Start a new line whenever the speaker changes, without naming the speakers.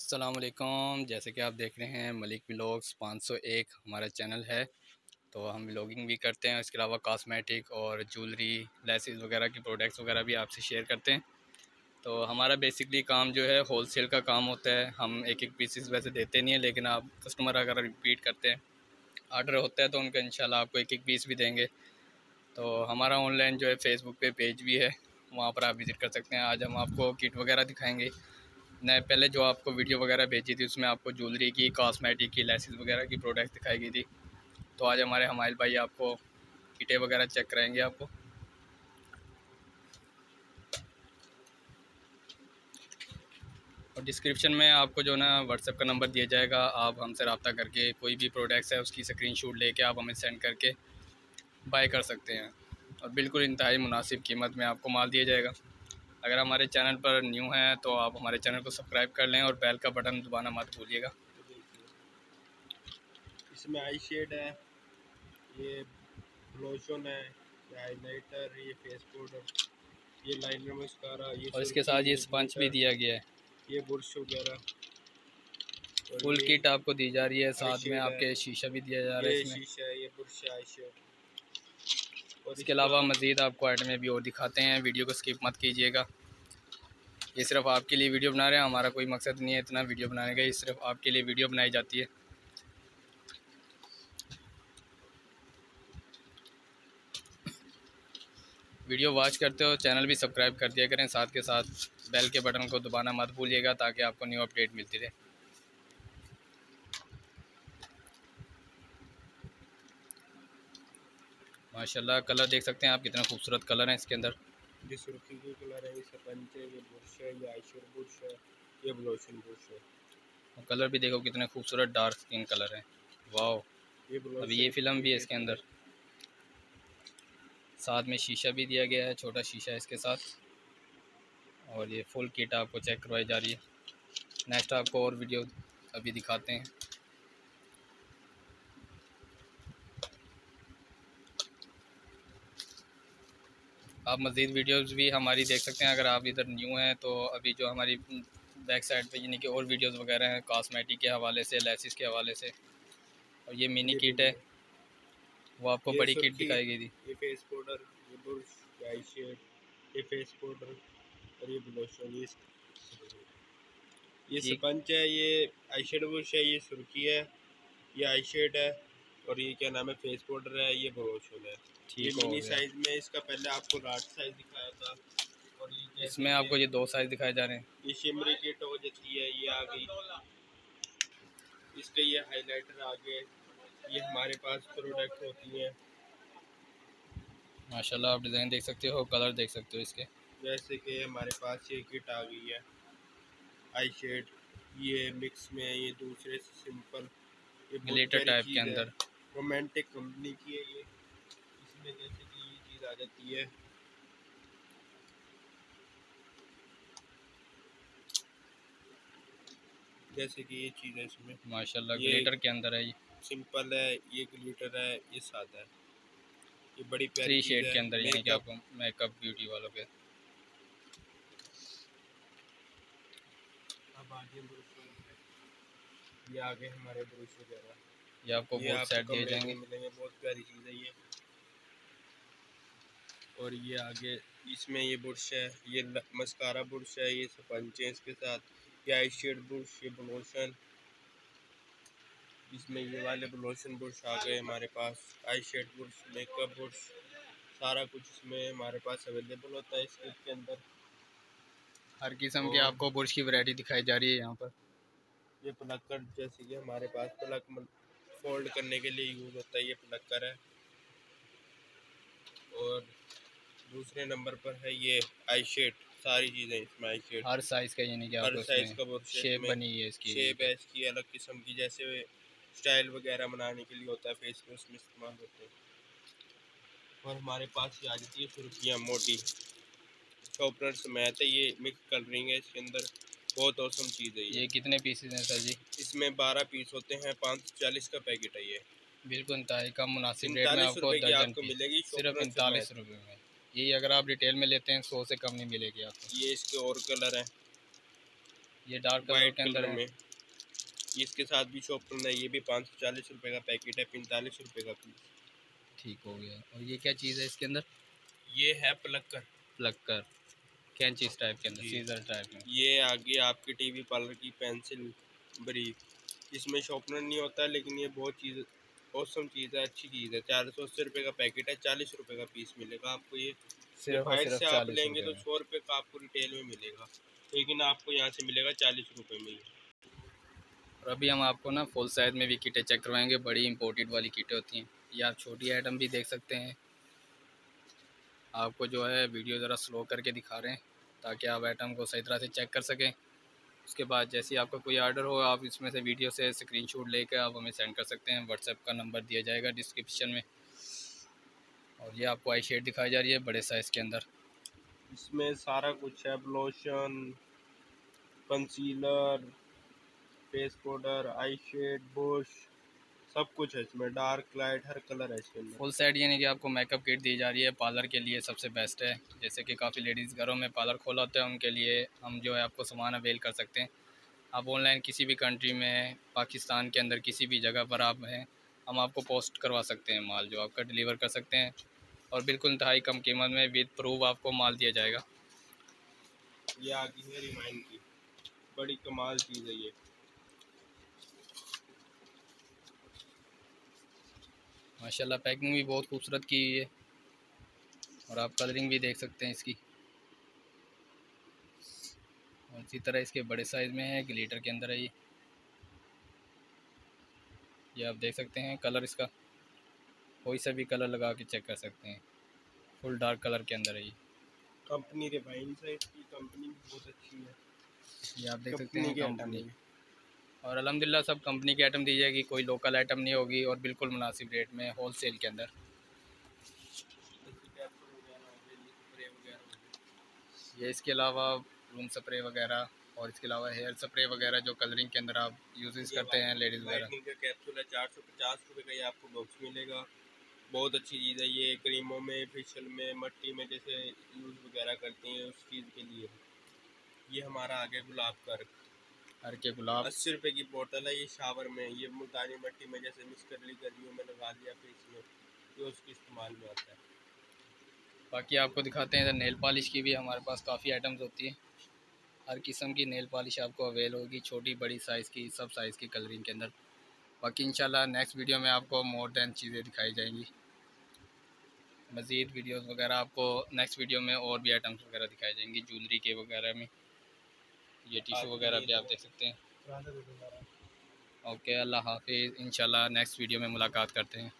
असलकुम जैसे कि आप देख रहे हैं, मलिक व्लॉग्स 501 हमारा चैनल है। तो हम व्लॉगिंग भी करते हैं, इसके अलावा कॉस्मेटिक और ज्वेलरी, लेसिस वगैरह की प्रोडक्ट्स वगैरह भी आपसे शेयर करते हैं। तो हमारा बेसिकली काम जो है, होलसेल का काम होता है। हम एक एक पीसेस वैसे देते नहीं हैं, लेकिन आप कस्टमर अगर रिपीट करते हैं आर्डर होता है तो उनका इंशाल्लाह आपको एक एक पीस भी देंगे। तो हमारा ऑनलाइन जो है, फेसबुक पे पेज भी है, वहाँ पर आप विज़िट कर सकते हैं। आज हम आपको किट वगैरह दिखाएँगे। ने पहले जो आपको वीडियो वगैरह भेजी थी, उसमें आपको ज्वेलरी की कॉस्मेटिक की लेसिस वगैरह की प्रोडक्ट दिखाई गई थी। तो आज हमारे हमारे भाई आपको किटे वगैरह चेक कराएँगे आपको। और डिस्क्रिप्शन में आपको जो ना व्हाट्सएप का नंबर दिया जाएगा। आप हमसे रबता करके कोई भी प्रोडक्ट्स है, उसकी स्क्रीन शूट लेके आप हमें सेंड करके बाय कर सकते हैं। और बिल्कुल इंतहाई मुनासिब कीमत में आपको माल दिया जाएगा। अगर हमारे चैनल पर न्यू हैं तो आप हमारे चैनल को सब्सक्राइब कर लें और बेल का बटन दबाना मत भूलिएगा।
इसमें आई शेड है ये लोशन है ये हाईलाइटर ये फेस पाउडर ये लाइनर मस्कारा ये
और इसके साथ ये स्पंज भी दिया गया है।
ये ब्रश वगैरह।
फुल किट आपको दी जा रही है साथ में आपके शीशा भी दिया जा रहा है इसमें।
शीशा है ये बुरश आई शेड
इसके अलावा मज़ीद आपको आइटमें भी और दिखाते हैं वीडियो को स्किप मत कीजिएगा। ये सिर्फ़ आपके लिए वीडियो बना रहे हैं, हमारा कोई मकसद नहीं है इतना वीडियो बनाने का, ये सिर्फ़ आपके लिए वीडियो बनाई जाती है। वीडियो वॉच करते हो, चैनल भी सब्सक्राइब कर दिया करें, साथ के साथ बेल के बटन को दबाना मत भूलिएगा ताकि आपको न्यू अपडेट मिलती रहे। माशाल्लाह, कलर देख सकते हैं आप, कितना खूबसूरत कलर है इसके अंदर।
ये सुर्खी की कलर है ये सरपंच है ये बुरश है ये आइशर बुरश है ये ब्लोशन बुरश है।
और कलर भी देखो कितने खूबसूरत डार्क स्किन कलर है। वाह
ये
अभी ये फ़िल्म भी है इसके अंदर। साथ में शीशा भी दिया गया है छोटा शीशा इसके साथ। और ये फुल किट आपको चेक करवाई जा रही है। नेक्स्ट आपको और वीडियो अभी दिखाते हैं। आप मज़ीद वीडियोज़ भी हमारी देख सकते हैं अगर आप इधर न्यू हैं तो अभी जो हमारी बैक साइड पे यानी कि और वीडियोस वगैरह हैं कॉस्मेटिक के हवाले से लेसिस के हवाले से। और ये मिनी किट है वो आपको बड़ी किट दिखाई गई थी।
ये फेस पाउडर ये ब्रश आई शेड ये फेस पाउडर और ये ये ये स्पंज है ये आई शेड ब्रश है ये सुर्खी है ये आई शेड है। और ये क्या नाम है फेस पाउडर है ये है। ठीक है मिनी साइज़ में इसका पहले आपको लार्ज साइज़ दिखाया था। और
ये इसमें आपको ये दो साइज़ दिखाए जा रहे हैं।
ये शिमरी किट हो जाती है ये आ गई। इसके ये हाइलाइटर आ गए। ये हमारे पास प्रोडक्ट होती हैं।
माशाल्लाह आप डिज़ाइन देख सकते हो कलर देख सकते हो इसके।
जैसे कि हमारे पास ये किट आ गई है। आई शेड ये मिक्स में ये दूसरे सिंपल
ये ग्लिटर टाइप के अंदर।
रोमांटिक कंपनी की है ये। इसमें जैसे कि ये चीज़ आ जाती है। जैसे कि ये चीज़ है इसमें।
माशाल्लाह ग्लिटर के अंदर है ये।
सिंपल है ये ग्लिटर है ये सादा है। ये बड़ी
प्यारी शेड के अंदर यानी कि आपको मेकअप ब्यूटी वालों के।
अब आगे ये आगे हमारे ब्रश वगैरह
ये आपको ये बहुत सेट दिए जाएँगे
मिलेंगे बहुत प्यारी चीज़ है ये। और ये आगे इसमें ये बुरश है ये मस्कारा बुरश है ये स्पंच है इसके साथ। ये आई शेड बुरश ये ब्लोशन। इसमें ये वाले ब्लोशन बुरश आ गए हमारे पास। Eye shade brush makeup brush सारा कुछ इसमें हमारे पास अवेलेबल होता है इस किट के अंदर।
हर किस्म के आपको बुरश की वैरायटी दिखाई जा रही है यहाँ पर।
ये प्लक्कर जैसे कि हमारे पास प्लक फोल्ड करने के लिए यूज़ होता है ये प्लक्कर है। और दूसरे नंबर पर है ये आई शेड सारी चीज़ें इसमें आई शेड
हर साइज़ का यानी कि
हर साइज़ का बहुत
शेप बनी है इसकी।
शेप है इसकी अलग किस्म की जैसे स्टाइल वगैरह बनाने के लिए होता है फेस पे उसमें इस्तेमाल होते हैं। और हमारे पास ये आ जाती है सुर्खियाँ मोटी। शॉपनर समेत है ये मिक्स कलरिंग है इसके अंदर बहुत औसम चीज़ है
ये। कितने पीसेज हैं सर जी?
इसमें बारह पीस होते हैं पाँच सौ चालीस का पैकेट है ये।
बिल्कुल इंतहाई कम मुनासिब रेट में आपको
आपको मिलेगी
सिर्फ़ पैंतालीस रुपये में। यही अगर आप रिटेल में लेते हैं सौ से कम नहीं मिलेगी आपको।
ये इसके और कलर है।
ये डार्क कलर के अंदर में।
इसके साथ भी शॉप है ये भी पाँच सौ चालीस रुपये का पैकेट है पैंतालीस रुपये का पीस
ठीक हो गया। और ये क्या चीज़ है इसके अंदर?
ये है प्लक्कर।
प्लक्कर। कैंची इस टाइप के अंदर सीजर टाइप में।
ये आगे आपके टीवी पार्लर की पेंसिल ब्रीफ इसमें शॉर्पनर नहीं होता लेकिन ये बहुत चीज़ औसम चीज़ है अच्छी चीज़ है। चार सौ अस्सी रुपये का पैकेट है चालीस रुपये का पीस मिलेगा आपको ये। सिर्फ़ से आप लेंगे तो सौ रुपये का आपको रिटेल में मिलेगा। लेकिन आपको यहाँ से मिलेगा चालीस रुपये में
और अभी हम आपको ना फुल साइज़ में भी किटें चेक करवाएँगे। बड़ी इंपोर्टेड वाली किटें होती हैं। या आप छोटी आइटम भी देख सकते हैं। आपको जो है वीडियो ज़रा स्लो करके दिखा रहे हैं, ताकि आप आइटम को सही तरह से चेक कर सकें। उसके बाद जैसे ही आपका कोई आर्डर हो, आप इसमें से वीडियो से स्क्रीनशॉट लेकर आप हमें सेंड कर सकते हैं। व्हाट्सएप का नंबर दिया जाएगा डिस्क्रिप्शन में। और ये आपको आई शेड दिखाई जा रही है बड़े साइज़ के अंदर।
इसमें सारा कुछ है blush on concealer face powder eye shade brush सब कुछ है इसमें डार्क लाइट हर कलर है अंदर।
फुल सेट यानी कि आपको मेकअप किट दी जा रही है पार्लर के लिए सबसे बेस्ट है। जैसे कि काफ़ी लेडीज़ घरों में पार्लर खोला होता है उनके लिए हम जो है आपको सामान अवेल कर सकते हैं। आप ऑनलाइन किसी भी कंट्री में पाकिस्तान के अंदर किसी भी जगह पर आप हैं हम आपको पोस्ट करवा सकते हैं माल जो आपका डिलीवर कर सकते हैं। और बिल्कुल इंतहाई कम कीमत में विद प्रूफ आपको माल दिया जाएगा।
ये आगे है रिमाइंड की। बड़ी कमाल चीज़ है ये।
माशाल्लाह पैकिंग भी बहुत खूबसूरत की हुई है। और आप कलरिंग भी देख सकते हैं इसकी। और इसी तरह इसके बड़े साइज़ में है ग्लीटर के अंदर है ये। ये आप देख सकते हैं कलर इसका। कोई सा भी कलर लगा के चेक कर सकते हैं। फुल डार्क कलर के अंदर है ये।
कंपनी रिवाइन साइड की कंपनी बहुत अच्छी है।
ये आप देख सकते हैं कंपनी और अलहमदिल्ला सब कंपनी की आइटम दी जाएगी कोई लोकल आइटम नहीं होगी और बिल्कुल मुनासिब रेट में होल सेल के अंदर। ये इसके अलावा रूम स्प्रे वगैरह और इसके अलावा हेयर स्प्रे वगैरह जो कलरिंग के अंदर आप यूज़ करते हैं लेडीज़ वगैरह।
का कैप्सूल है चार सौ पचास रुपये का ये आपको बॉक्स मिलेगा। बहुत अच्छी चीज़ है ये क्रीमों में फेशियल में मट्टी में जैसे यूज़ वगैरह करती हैं उस चीज़ के लिए। ये हमारा आगे गुलाब का
हर के गुलाब।
अस्सी रुपये की बोतल है ये शावर में ये मुल्तानी मट्टी में जैसे मिक्स कर ली गर्मियों में लगा लिया फेस में तो उसके इस्तेमाल में आता है।
बाकी आपको दिखाते हैं इधर नेल पॉलिश की भी हमारे पास काफ़ी आइटम्स होती है। हर किस्म की नेल पॉलिश आपको अवेल होगी छोटी बड़ी साइज़ की सब साइज़ की कलरिंग के अंदर। बाकी इंशाल्लाह नेक्स्ट वीडियो में आपको मोर देन चीज़ें दिखाई जाएँगी। मज़ीद वीडियोस वगैरह आपको नेक्स्ट वीडियो में और भी आइटम्स वगैरह दिखाई जाएँगी ज्वेलरी के वगैरह में। ये टिशू वगैरह भी आप देख सकते हैं। ओके अल्लाह हाफिज़। इंशाल्लाह नेक्स्ट वीडियो में मुलाकात करते हैं।